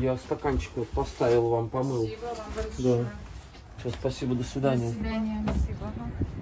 Я стаканчик вот поставил вам, помыл. Спасибо вам большое. Да. Все, спасибо, до До свидания. свидания. Спасибо. Ага.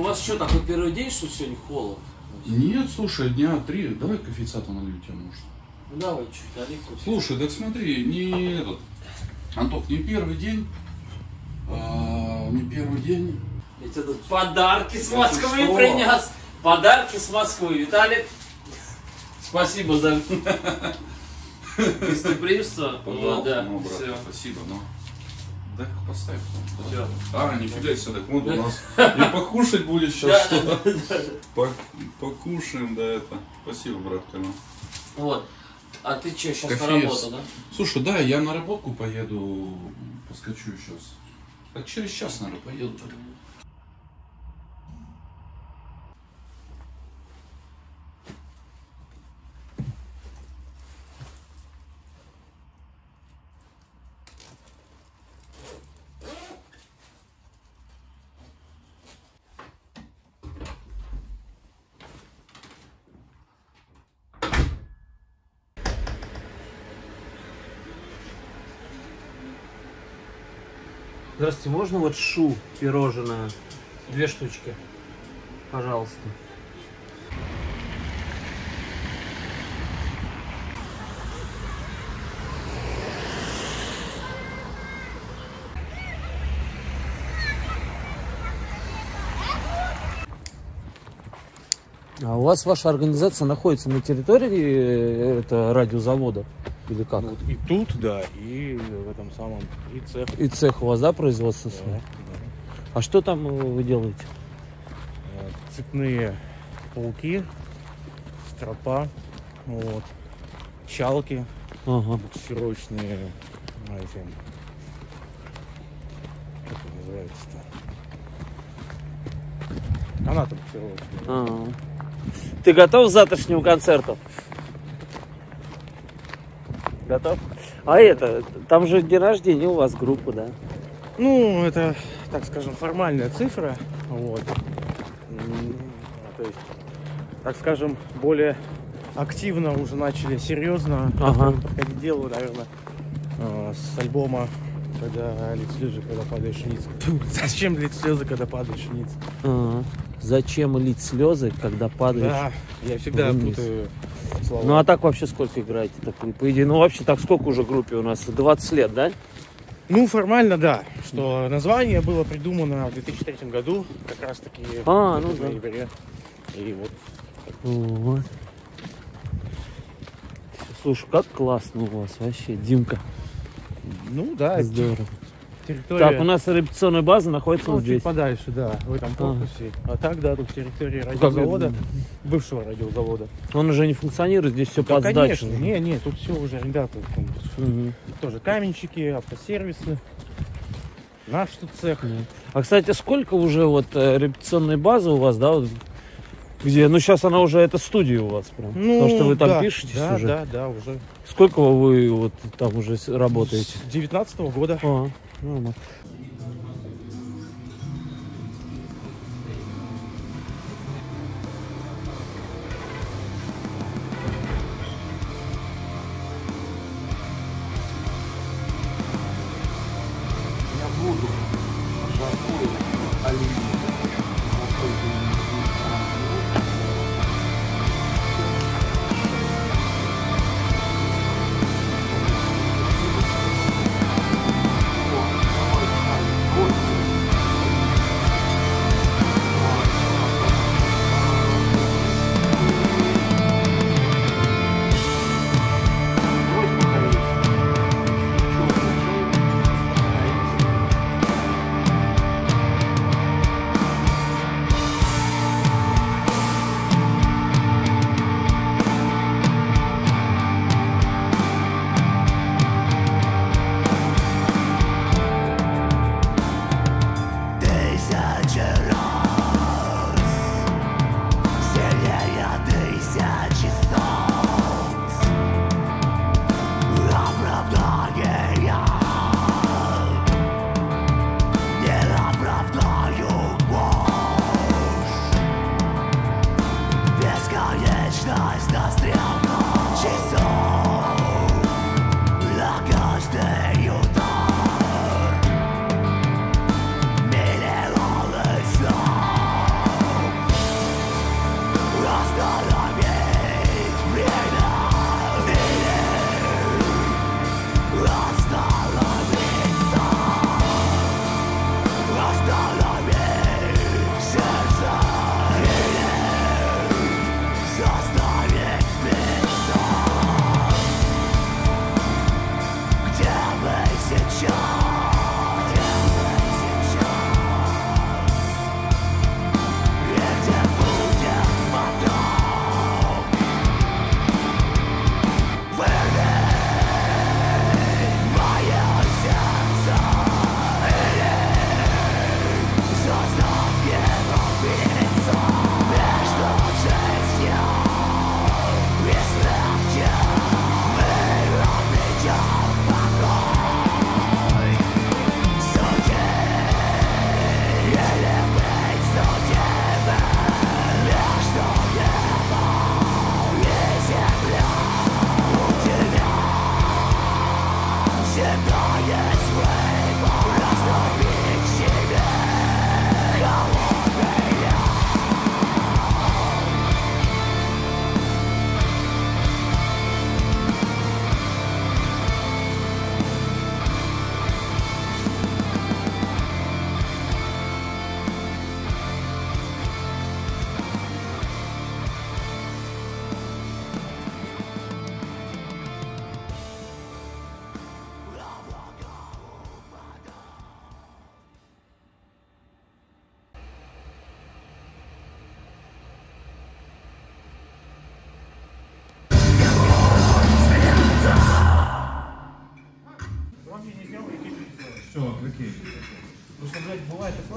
У вас что, такой первый день, что сегодня холод? Нет, слушай, дня три. Давай кофейцата налью тебе, может. Ну давай чуть, налей кофе. Слушай, так смотри, не этот. Антох, не первый день. а, не первый день. Я тебе тут подарки с Москвы принес. Подарки с Москвы. Виталик, спасибо за гостеприимство. Вот, да, ну, брат, спасибо, но. Дай-ка поставь. Всё. А, нифига себе, так вот у нас и покушать будет сейчас Да, да, да, да. Пок- Покушаем, да, это. Спасибо, братка. ну. Вот. А ты что, сейчас на Кофеец. работу, да? Слушай, да, я на работку поеду, поскочу сейчас. Так через час, наверное, поеду. Здравствуйте, можно вот шу пирожное? Две штучки. Пожалуйста. А у вас ваша организация находится на территории э, это радиозавода или как? Вот и тут, да, и в этом самом, и цех. И цех у вас, да, производство? Да, да. А что там э, вы делаете? Э, Цепные пауки, стропа, вот, чалки, Ага. буксировочные, а, эти, как это называется-то? Канаты буксировочные. Ага. Ты готов к завтрашнему концерту? Готов? А это, там же день рождения у вас группы, да? Ну, это, так скажем, формальная цифра. Вот. То есть, так скажем, более активно уже начали серьезно Ага. проходить дело, наверное, э, с альбома когда лить слезы, когда падаешь ниц. Зачем лить слезы, когда падаешь ниц? Зачем лить слезы, когда падаешь? Да, я всегда вниз. путаю слова. Ну а так вообще сколько играете? Так, по идее, ну вообще так сколько уже группе у нас? 20 лет, да? Ну, формально, да. Что название было придумано в 2003 году, как раз таки А, в ну да. ноябре. И вот Вот. Слушай, как классно у вас вообще, Димка. Ну да, Здорово. территория. Так, у нас репетиционная база находится ну, вот чуть здесь. подальше, да, в этом корпусе. А так, да, тут территория Как радиозавода, это? бывшего радиозавода. Он уже не функционирует, здесь все Да, под конечно, сдачу. не, не, тут все уже, ребята, Мгм. тоже каменщики, автосервисы. Наш тут цех. А, кстати, сколько уже вот э, репетиционной базы у вас, да, вот, где, ну сейчас она уже, это студия у вас прям, Ну, потому что вы там да, пишетесь да, уже. Да, да, уже. Сколько вы вот там уже работаете? С 19 года. А, нормально.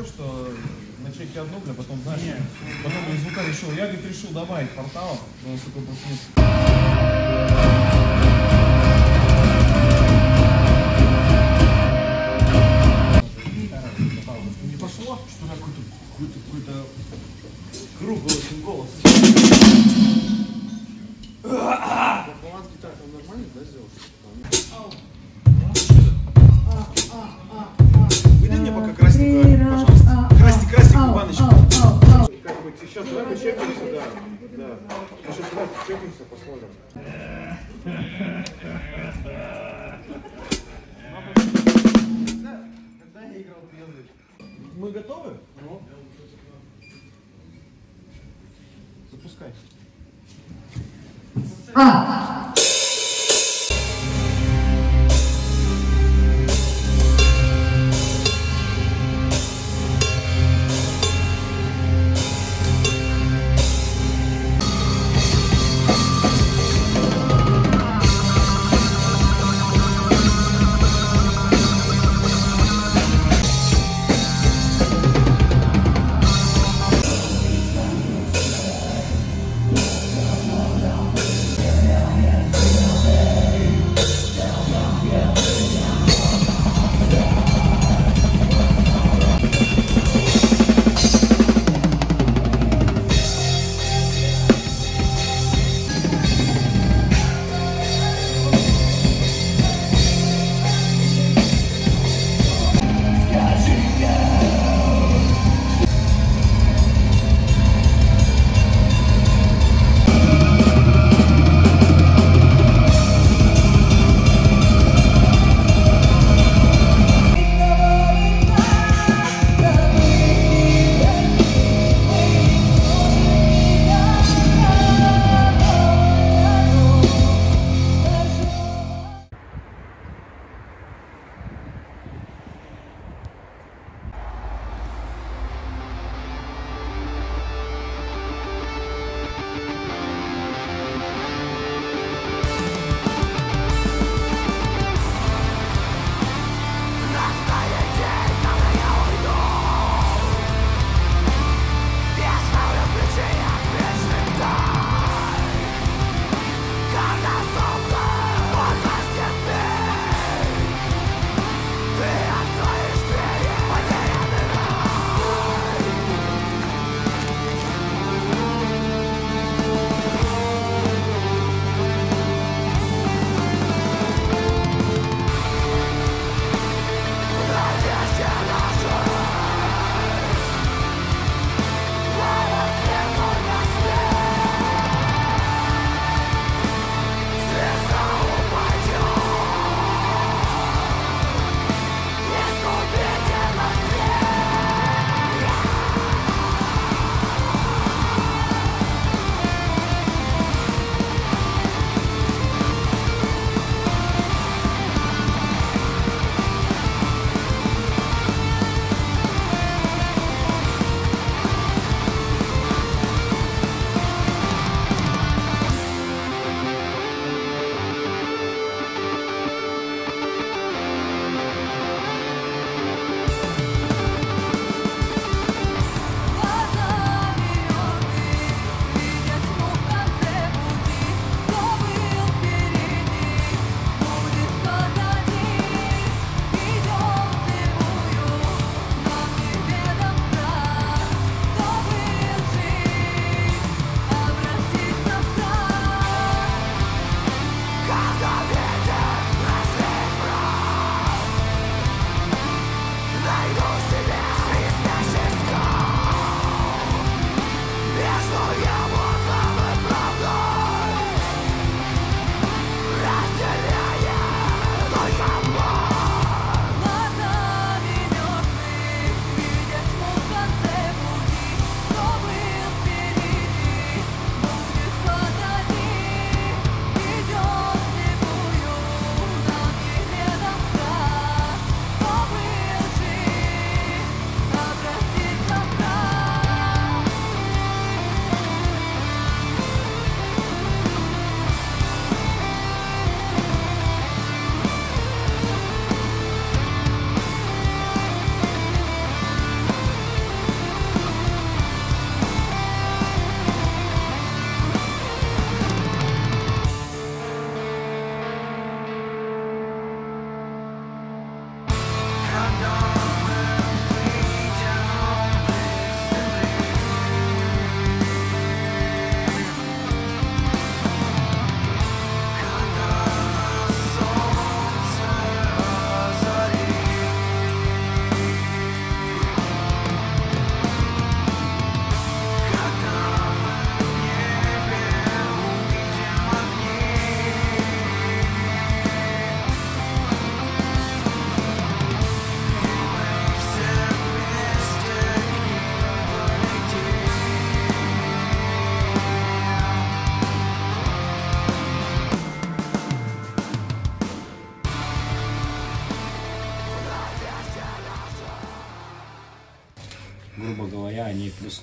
Такой, что на чеке одно, бля, потом, знаешь, потом из звука решил, я, говорит, решил добавить порталов, но он такой просто не пошло, что ли, какой-то какой-то какой-то круглый очень голос. Выдай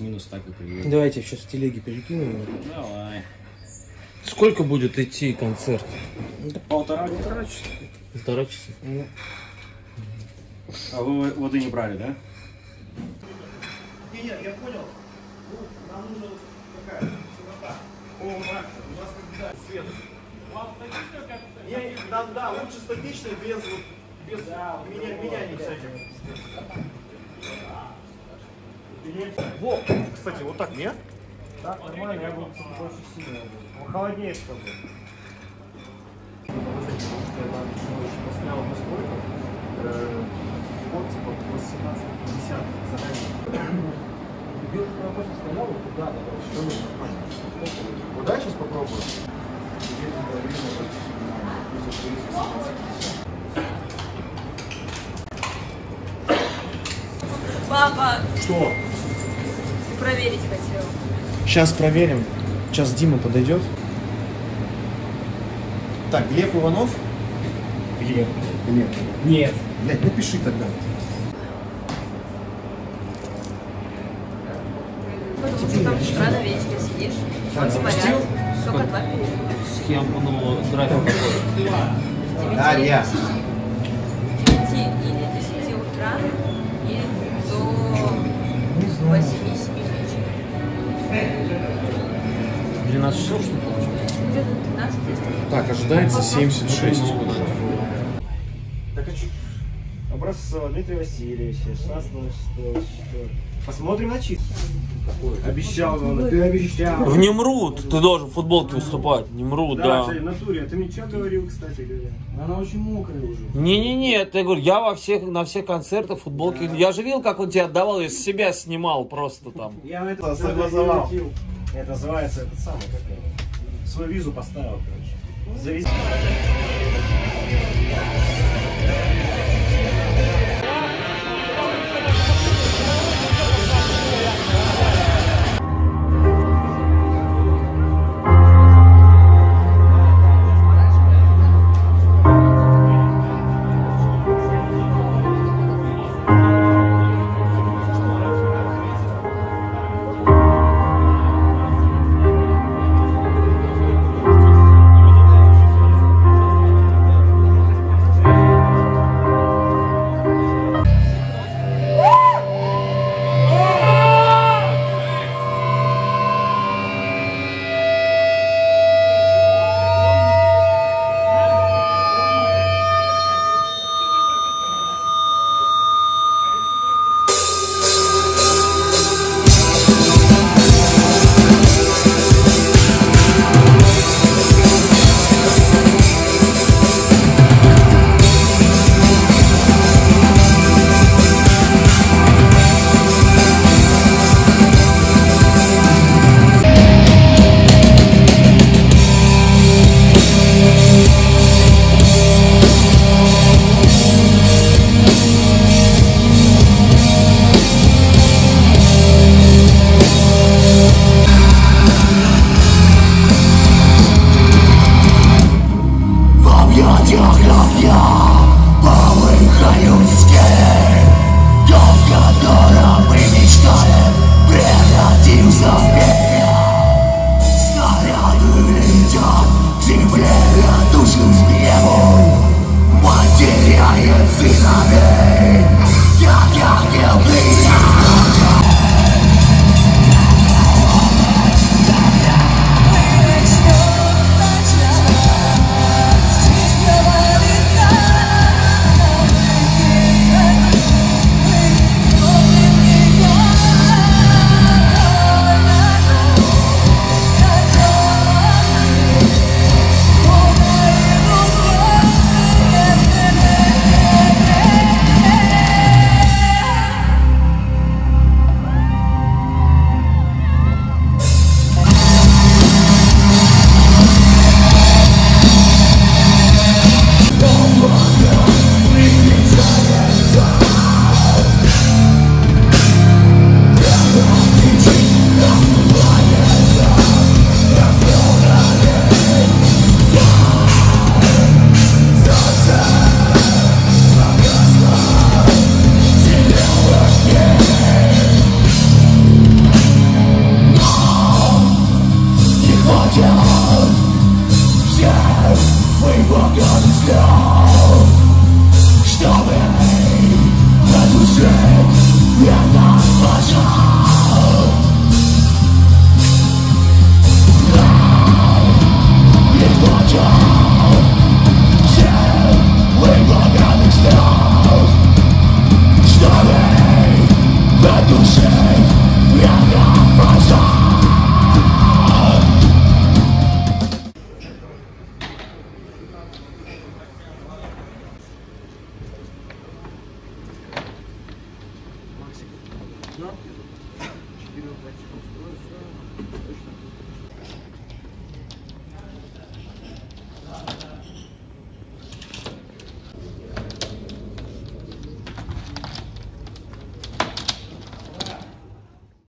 плюс-минус так и примерно. Давайте сейчас в телеге перекинем. Давай. Сколько будет идти концерт? Полтора, полтора часа. Полтора часа. А вы воды не брали, да? Не, не, я понял. Ну, нам нужна такая темнота. О, Макс, у нас когда свет. Не, нам, да, лучше статично, без, без меня, меня не всяких. Во, кстати, вот так, нет? Так, нормально, я буду больше сильно. Он холоднее, что ли. Поставил настройку. Вот, типа, по 1750 заранее. Бьешь на стоял, туда, да, что нужно. Вот да, сейчас попробую. Папа, Что? Проверить хотел. Сейчас проверим. Сейчас Дима подойдет. Так, Глеб Иванов? Глеб. Глеб. Нет. Блядь, напиши тогда. Потому что там с утра до вечера сидишь. В порядке. Все котла Схема, ну, график какой? Дарья. 12 часов, что ли, получается? Где-то 12 есть. Так, ожидается 76. Ну, да. Так а что? Образцов Дмитрий Васильевич, 16 Посмотрим на чип. Обещал, ну, ты обещал. В Немрут ты должен в футболке выступать. Немрут, да. в натуре. Ты мне что говорил, кстати говоря? Она очень мокрая уже. Не-не-не, ты говорю, я во всех, на всех концертах футболки. Я же видел, как он тебя отдавал, я с себя снимал просто там. Я это Согласовал. Это называется этот самый, как это? Свою визу поставил, короче. Завис...